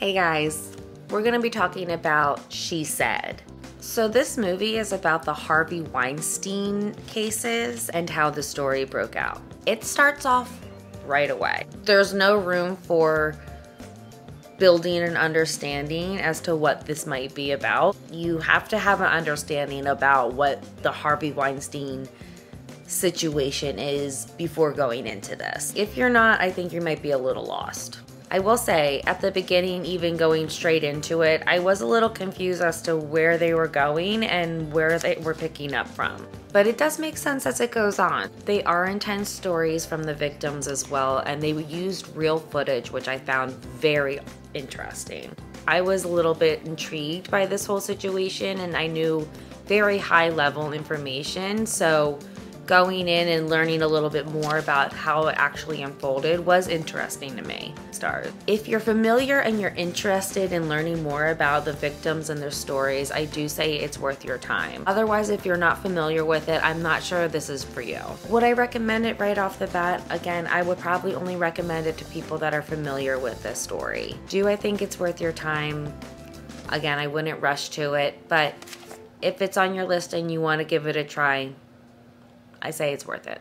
Hey guys, we're gonna be talking about She Said. So, this movie is about the Harvey Weinstein cases and how the story broke out. It starts off right away. There's no room for building an understanding as to what this might be about. You have to have an understanding about what the Harvey Weinstein situation is before going into this. If you're not, I think you might be a little lost. I will say, at the beginning, even going straight into it, I was a little confused as to where they were going and where they were picking up from. But it does make sense as it goes on. They are intense stories from the victims as well, and they used real footage, which I found very interesting. I was a little bit intrigued by this whole situation, and I knew very high level information, so going in and learning a little bit more about how it actually unfolded was interesting to me. Start. If you're familiar and you're interested in learning more about the victims and their stories, I do say it's worth your time. Otherwise, if you're not familiar with it, I'm not sure this is for you. Would I recommend it right off the bat? Again, I would probably only recommend it to people that are familiar with this story. Do I think it's worth your time? Again, I wouldn't rush to it, but if it's on your list and you want to give it a try, I say it's worth it.